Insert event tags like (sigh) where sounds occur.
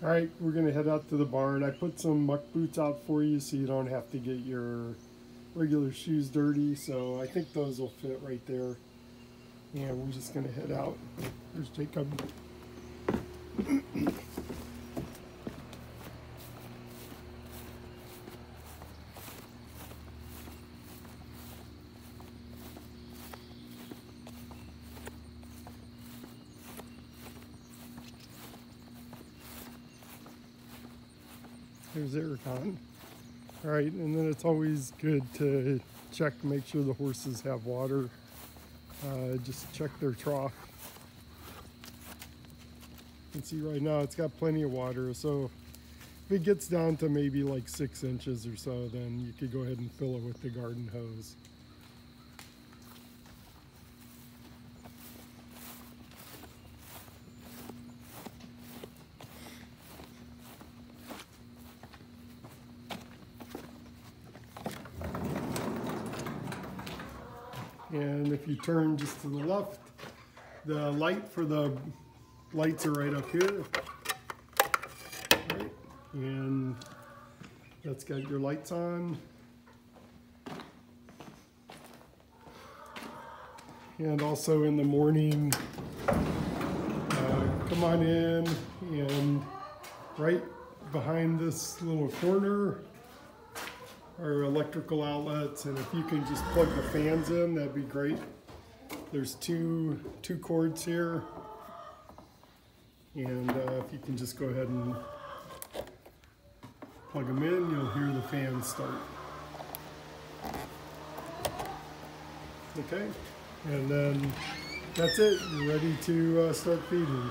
All right, we're gonna head out to the barn. I put some muck boots out for you so you don't have to get your regular shoes dirty. So I think those will fit right there. And we're just gonna head out. There's Jacob. (clears throat) There's Ericon. All right, and then it's always good to check, make sure the horses have water. Uh, just check their trough. You can see right now it's got plenty of water, so if it gets down to maybe like six inches or so, then you could go ahead and fill it with the garden hose. And if you turn just to the left, the light for the lights are right up here. Right. And that's got your lights on. And also in the morning, uh, come on in and right behind this little corner our electrical outlets and if you can just plug the fans in that'd be great. There's two two cords here. And uh, if you can just go ahead and plug them in you'll hear the fans start. Okay and then that's it. You're ready to uh, start feeding